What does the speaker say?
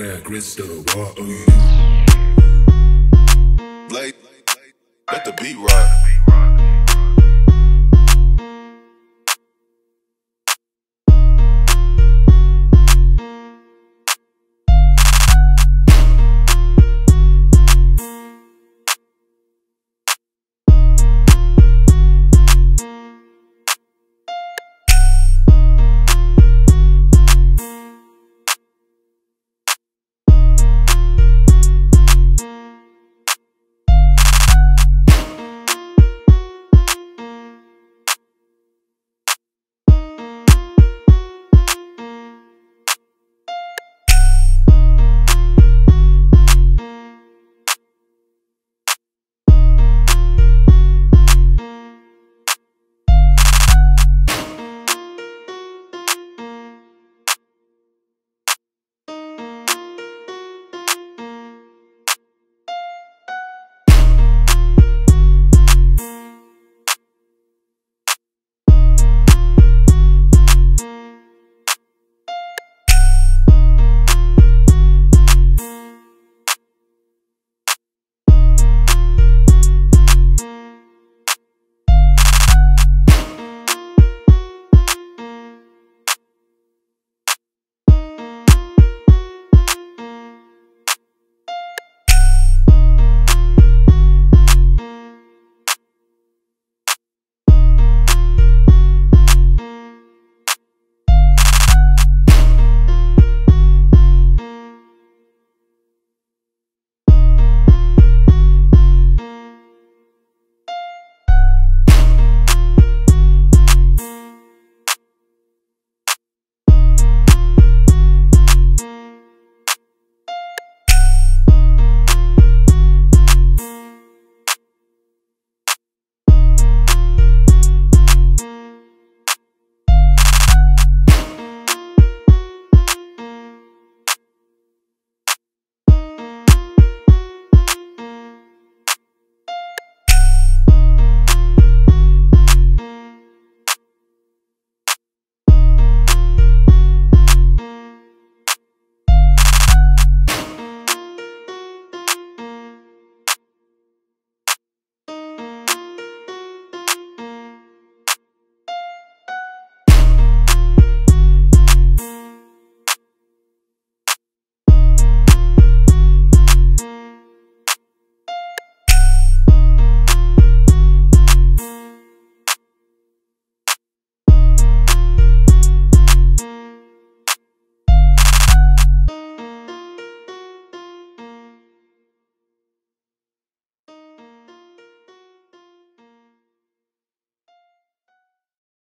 square crystal water. Blade, let the beat rock.